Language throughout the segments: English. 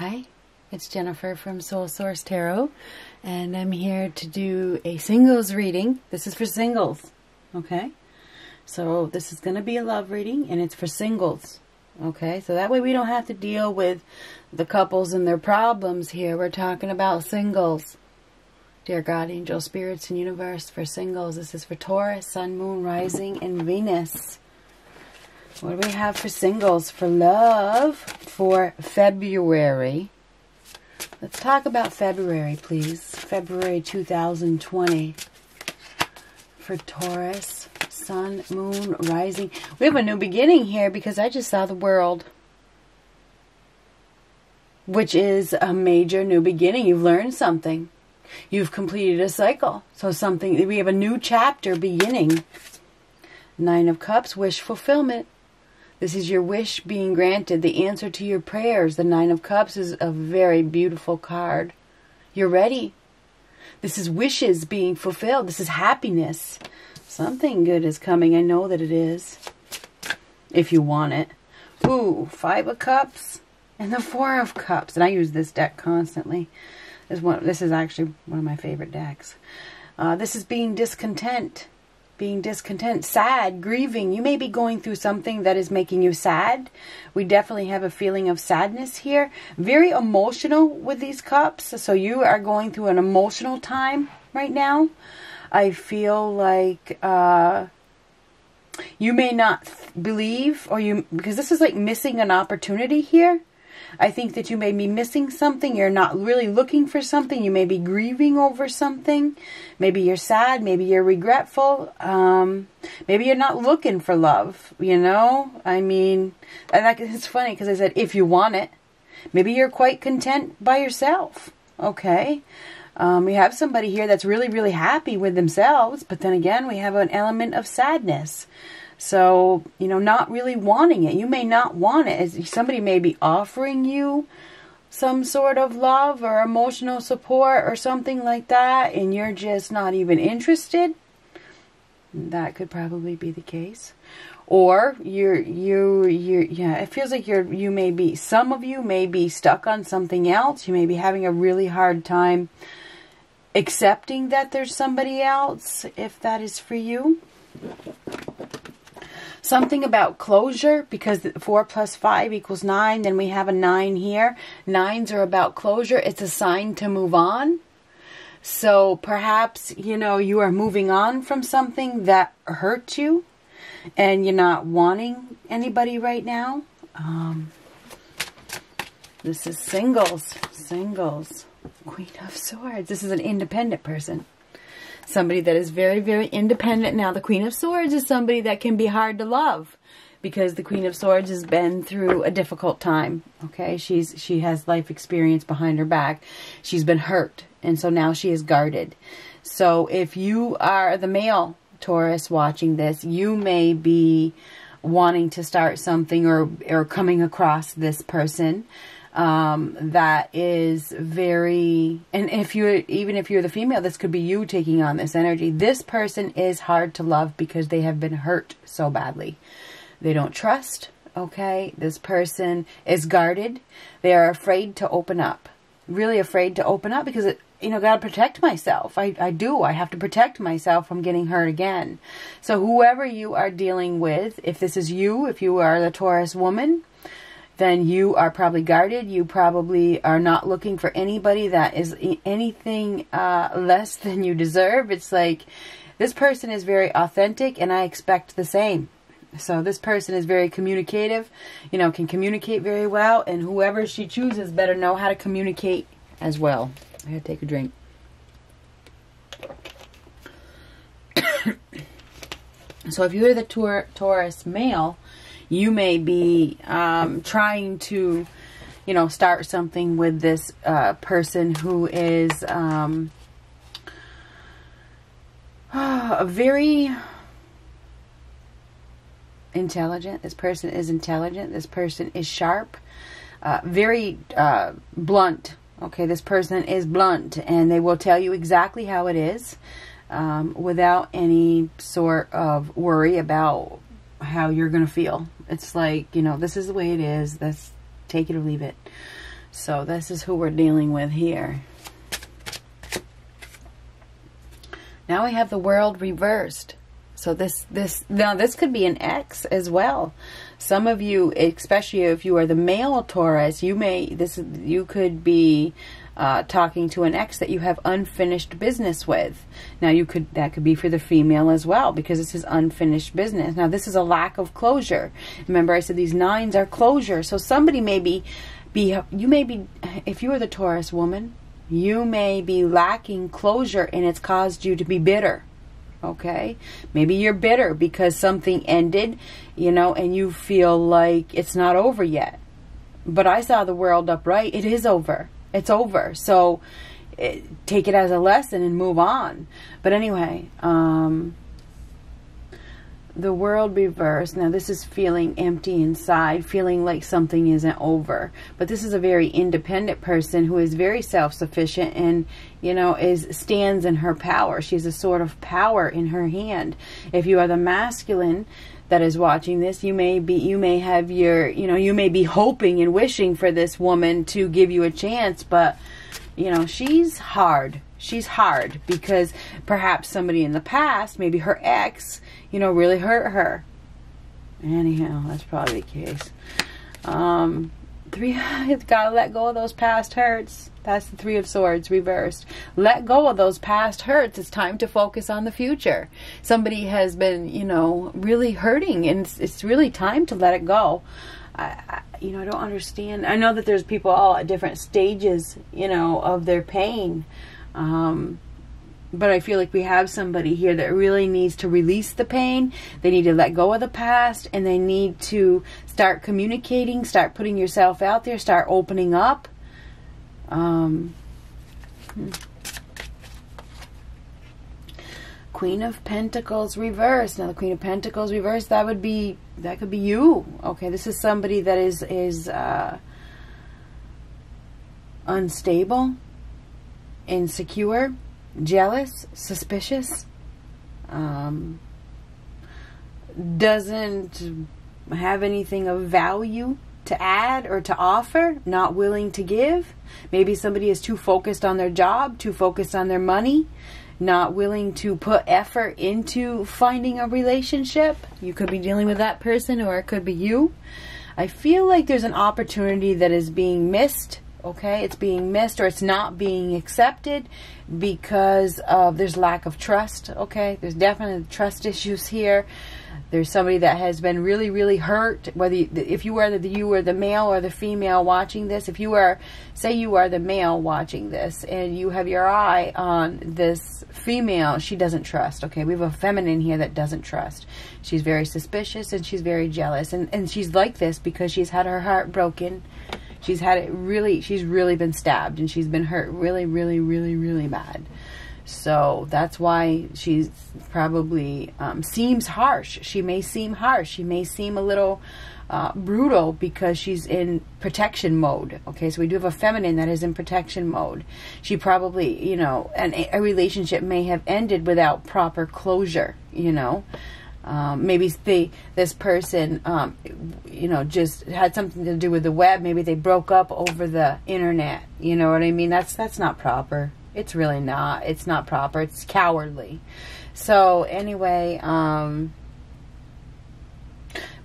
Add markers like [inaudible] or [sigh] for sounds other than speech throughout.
Hi, it's Jennifer from Soul Source Tarot, and I'm here to do a singles reading. This is for singles, okay? So this is going to be a love reading, and it's for singles, okay? So that way we don't have to deal with the couples and their problems here. We're talking about singles. Dear God, angel, spirits, and universe for singles. This is for Taurus, Sun, Moon, Rising, and Venus. What do we have for singles for love for February? Let's talk about February, please. February 2020 for Taurus, Sun, Moon, Rising. We have a new beginning here because I just saw the world, which is a major new beginning. You've learned something. You've completed a cycle. So something, we have a new chapter beginning. Nine of Cups, wish fulfillment. This is your wish being granted, the answer to your prayers. The Nine of Cups is a very beautiful card. You're ready. This is wishes being fulfilled. This is happiness. Something good is coming. I know that it is. If you want it. Ooh, Five of Cups and the Four of Cups. And I use this deck constantly. This, one, this is actually one of my favorite decks. Uh, this is being discontent being discontent, sad, grieving. You may be going through something that is making you sad. We definitely have a feeling of sadness here. Very emotional with these cups. So you are going through an emotional time right now. I feel like uh, you may not believe or you because this is like missing an opportunity here I think that you may be missing something. You're not really looking for something. You may be grieving over something. Maybe you're sad. Maybe you're regretful. Um, maybe you're not looking for love. You know, I mean, and that, it's funny because I said if you want it, maybe you're quite content by yourself. Okay. Um, we have somebody here that's really, really happy with themselves, but then again, we have an element of sadness. So, you know, not really wanting it. You may not want it. Somebody may be offering you some sort of love or emotional support or something like that, and you're just not even interested. That could probably be the case. Or you're you you yeah, it feels like you're you may be some of you may be stuck on something else. You may be having a really hard time accepting that there's somebody else if that is for you something about closure because 4 plus 5 equals 9. Then we have a 9 here. Nines are about closure. It's a sign to move on. So perhaps, you know, you are moving on from something that hurt you and you're not wanting anybody right now. Um, this is singles. Singles. Queen of Swords. This is an independent person somebody that is very, very independent. Now, the Queen of Swords is somebody that can be hard to love because the Queen of Swords has been through a difficult time. Okay, she's she has life experience behind her back. She's been hurt, and so now she is guarded. So if you are the male Taurus watching this, you may be wanting to start something or or coming across this person um, that is very, and if you're, even if you're the female, this could be you taking on this energy. This person is hard to love because they have been hurt so badly. They don't trust, okay? This person is guarded. They are afraid to open up. Really afraid to open up because, it, you know, got to protect myself. I, I do. I have to protect myself from getting hurt again. So whoever you are dealing with, if this is you, if you are the Taurus woman, then you are probably guarded. You probably are not looking for anybody that is anything uh, less [laughs] than you deserve. It's like this person is very authentic, and I expect the same. So this person is very communicative, you know, can communicate very well, and whoever she chooses better know how to communicate as well. I gotta take a drink. [coughs] so if you're the Taurus male, you may be um, trying to, you know, start something with this uh, person who is um, [sighs] a very intelligent. This person is intelligent. This person is sharp. Uh, very uh, blunt. Okay, this person is blunt and they will tell you exactly how it is um, without any sort of worry about how you're going to feel. It's like, you know, this is the way it is. Let's take it or leave it. So this is who we're dealing with here. Now we have the world reversed. So this this now this could be an X as well. Some of you, especially if you are the male Taurus, you may this you could be uh, talking to an ex that you have unfinished business with. Now you could that could be for the female as well because this is unfinished business. Now this is a lack of closure. Remember I said these nines are closure. So somebody may be be you may be if you are the Taurus woman, you may be lacking closure and it's caused you to be bitter. Okay? Maybe you're bitter because something ended, you know, and you feel like it's not over yet. But I saw the world upright. It is over. It's over. So it, take it as a lesson and move on. But anyway, um, the world reversed. Now, this is feeling empty inside, feeling like something isn't over. But this is a very independent person who is very self-sufficient and, you know, is stands in her power. She's a sort of power in her hand. If you are the masculine that is watching this, you may be, you may have your, you know, you may be hoping and wishing for this woman to give you a chance, but, you know, she's hard she's hard because perhaps somebody in the past, maybe her ex, you know, really hurt her. Anyhow, that's probably the case. Um, three, you've got to let go of those past hurts. That's the Three of Swords reversed. Let go of those past hurts. It's time to focus on the future. Somebody has been, you know, really hurting, and it's, it's really time to let it go. I, I, you know, I don't understand. I know that there's people all at different stages, you know, of their pain. Um, but I feel like we have somebody here that really needs to release the pain. They need to let go of the past and they need to start communicating, start putting yourself out there, start opening up. Um, hmm. Queen of Pentacles reversed. Now the Queen of Pentacles reversed, that would be that could be you. Okay, this is somebody that is is uh, unstable insecure, jealous, suspicious, um, doesn't have anything of value to add or to offer, not willing to give. Maybe somebody is too focused on their job, too focused on their money, not willing to put effort into finding a relationship. You could be dealing with that person or it could be you. I feel like there's an opportunity that is being missed okay? It's being missed or it's not being accepted because of there's lack of trust okay? There's definitely trust issues here. There's somebody that has been really really hurt whether you, if you are the you are the male or the female watching this if you are say you are the male watching this and you have your eye on this female she doesn't trust okay? We have a feminine here that doesn't trust. She's very suspicious and she's very jealous and and she's like this because she's had her heart broken She's had it really, she's really been stabbed and she's been hurt really, really, really, really bad. So that's why she's probably um, seems harsh. She may seem harsh. She may seem a little uh, brutal because she's in protection mode. Okay, so we do have a feminine that is in protection mode. She probably, you know, and a relationship may have ended without proper closure, you know. Um, maybe they, this person, um, you know, just had something to do with the web. Maybe they broke up over the internet. You know what I mean? That's that's not proper. It's really not. It's not proper. It's cowardly. So anyway, um,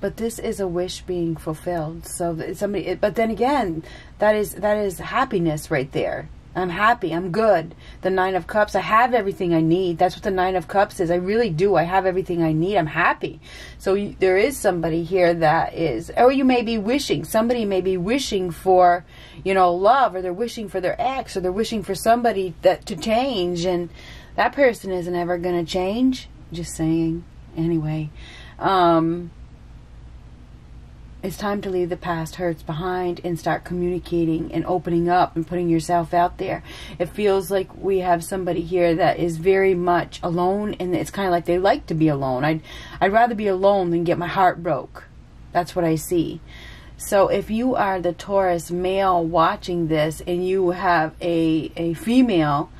but this is a wish being fulfilled. So somebody, but then again, that is that is happiness right there. I'm happy. I'm good. The Nine of Cups, I have everything I need. That's what the Nine of Cups is. I really do. I have everything I need. I'm happy. So you, there is somebody here that is, or you may be wishing, somebody may be wishing for, you know, love, or they're wishing for their ex, or they're wishing for somebody that to change, and that person isn't ever going to change. Just saying. Anyway. Um, it's time to leave the past hurts behind and start communicating and opening up and putting yourself out there. It feels like we have somebody here that is very much alone and it's kind of like they like to be alone. I'd, I'd rather be alone than get my heart broke. That's what I see. So if you are the Taurus male watching this and you have a, a female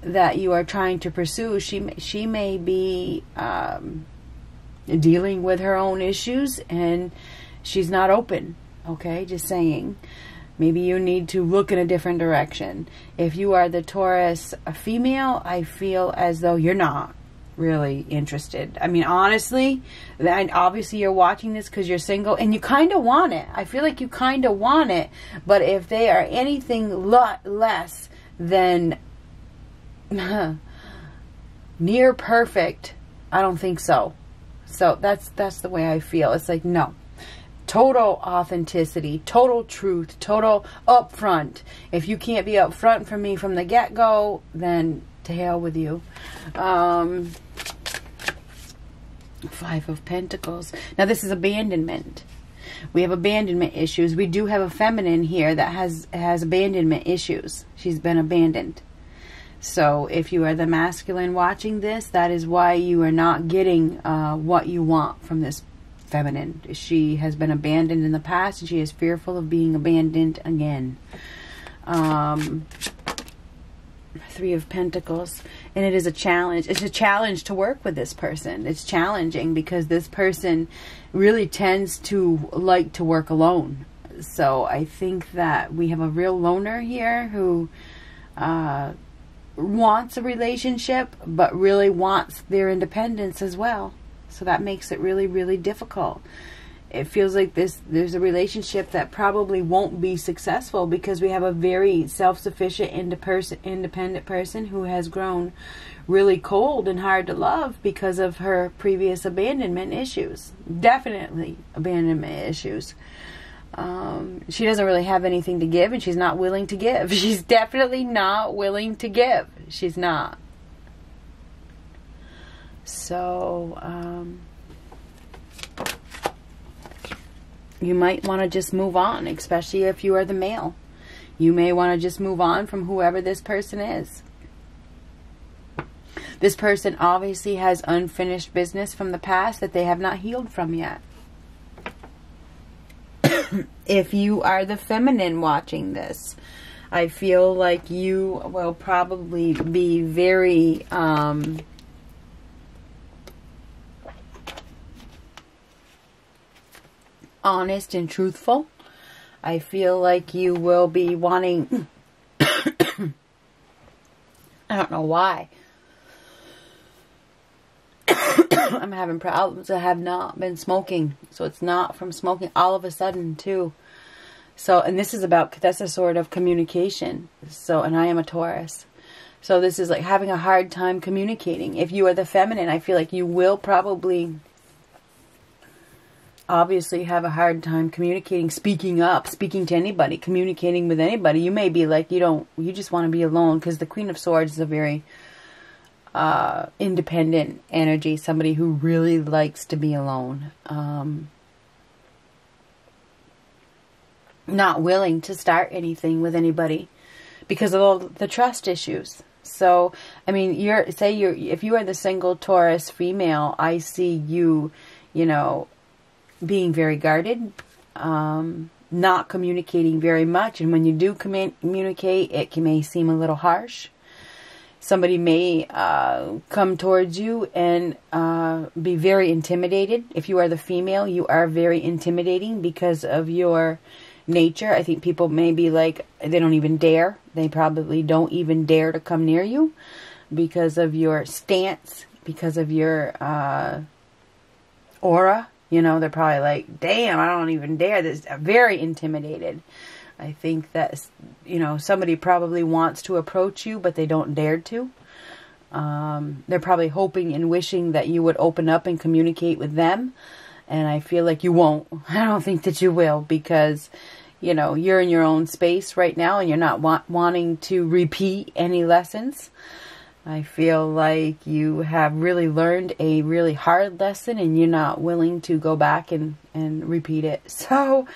that you are trying to pursue, she, she may be um, dealing with her own issues and she's not open. Okay, just saying. Maybe you need to look in a different direction. If you are the Taurus a female, I feel as though you're not really interested. I mean, honestly, and obviously you're watching this because you're single and you kind of want it. I feel like you kind of want it, but if they are anything lot less than [laughs] near perfect, I don't think so. So that's that's the way I feel. It's like no. Total authenticity, total truth, total upfront. If you can't be upfront for me from the get-go, then to hell with you. Um, Five of Pentacles. Now this is abandonment. We have abandonment issues. We do have a feminine here that has has abandonment issues. She's been abandoned. So if you are the masculine watching this, that is why you are not getting uh, what you want from this feminine. She has been abandoned in the past and she is fearful of being abandoned again. Um, Three of Pentacles. And it is a challenge. It's a challenge to work with this person. It's challenging because this person really tends to like to work alone. So I think that we have a real loner here who uh, wants a relationship, but really wants their independence as well. So that makes it really, really difficult. It feels like this there's a relationship that probably won't be successful because we have a very self-sufficient independent person who has grown really cold and hard to love because of her previous abandonment issues. Definitely abandonment issues. Um, she doesn't really have anything to give and she's not willing to give. [laughs] She's definitely not willing to give. She's not so um, you might want to just move on, especially if you are the male. You may want to just move on from whoever this person is. This person obviously has unfinished business from the past that they have not healed from yet. [coughs] if you are the feminine watching this, I feel like you will probably be very um, honest and truthful. I feel like you will be wanting... [coughs] I don't know why. [coughs] I'm having problems. I have not been smoking. So it's not from smoking all of a sudden too. So, and this is about, that's a sort of communication. So, and I am a Taurus. So this is like having a hard time communicating. If you are the feminine, I feel like you will probably obviously have a hard time communicating, speaking up, speaking to anybody, communicating with anybody. You may be like, you don't, you just want to be alone because the Queen of Swords is a very uh, independent energy, somebody who really likes to be alone. Um, not willing to start anything with anybody because of all the trust issues. So, I mean, you're, say you're, if you are the single Taurus female, I see you, you know, being very guarded, um, not communicating very much. And when you do communicate, it can, may seem a little harsh. Somebody may uh, come towards you and uh, be very intimidated. If you are the female, you are very intimidating because of your nature. I think people may be like, they don't even dare. They probably don't even dare to come near you because of your stance, because of your uh, aura you know, they're probably like, damn, I don't even dare. This very intimidated. I think that, you know, somebody probably wants to approach you, but they don't dare to. Um, they're probably hoping and wishing that you would open up and communicate with them. And I feel like you won't. [laughs] I don't think that you will because, you know, you're in your own space right now and you're not wa wanting to repeat any lessons. I feel like you have really learned a really hard lesson and you're not willing to go back and, and repeat it. [laughs] So,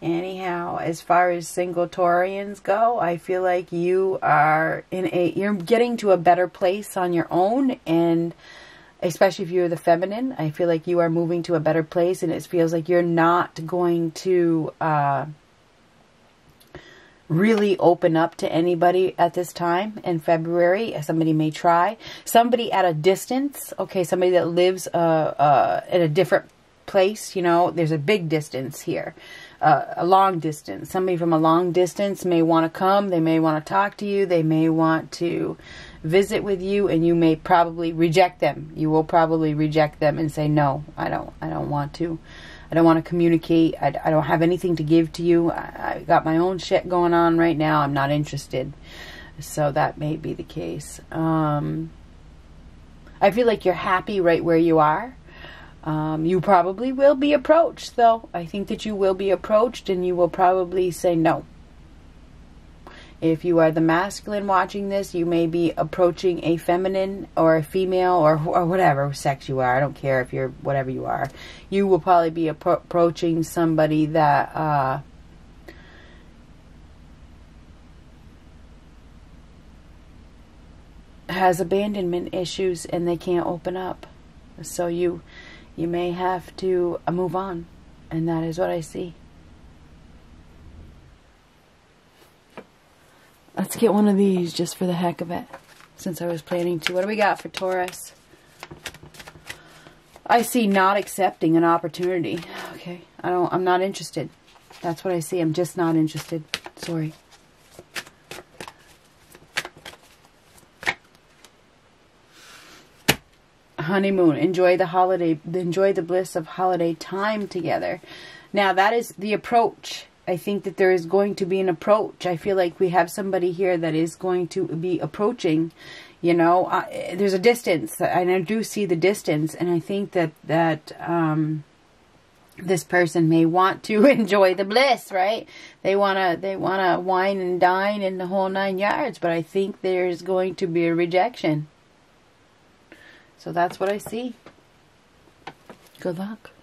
anyhow, as far as single Taurians go, I feel like you are in a, you're getting to a better place on your own and especially if you're the feminine, I feel like you are moving to a better place and it feels like you're not going to, uh, really open up to anybody at this time in February. Somebody may try. Somebody at a distance, okay, somebody that lives uh, uh, at a different place, you know, there's a big distance here. uh, a long distance. Somebody from a long distance may want to come. They may want to talk to you. They may want to visit with you, and you may probably reject them. You will probably reject them and say, "No, I don't. I don't want to. I don't want to communicate. I, I don't have anything to give to you. I, I got my own shit going on right now. I'm not interested." So that may be the case. Um, I feel like you're happy right where you are. Um, you probably will be approached, though. I think that you will be approached and you will probably say no. If you are the masculine watching this, you may be approaching a feminine or a female or, or whatever sex you are. I don't care if you're whatever you are. You will probably be appro approaching somebody that uh, has abandonment issues and they can't open up. So you you may have to uh, move on. And that is what I see. Let's get one of these just for the heck of it. Since I was planning to. What do we got for Taurus? I see not accepting an opportunity. Okay. I don't I'm not interested. That's what I see. I'm just not interested. Sorry. honeymoon. Enjoy the holiday, enjoy the bliss of holiday time together. Now that is the approach. I think that there is going to be an approach. I feel like we have somebody here that is going to be approaching. You know, uh, there's a distance, and I do see the distance, and I think that that um, this person may want to [laughs] enjoy the bliss, right? They wanna they wanna wine and dine in the whole nine yards, but I think there's going to be a rejection. So that's what I see. Good luck.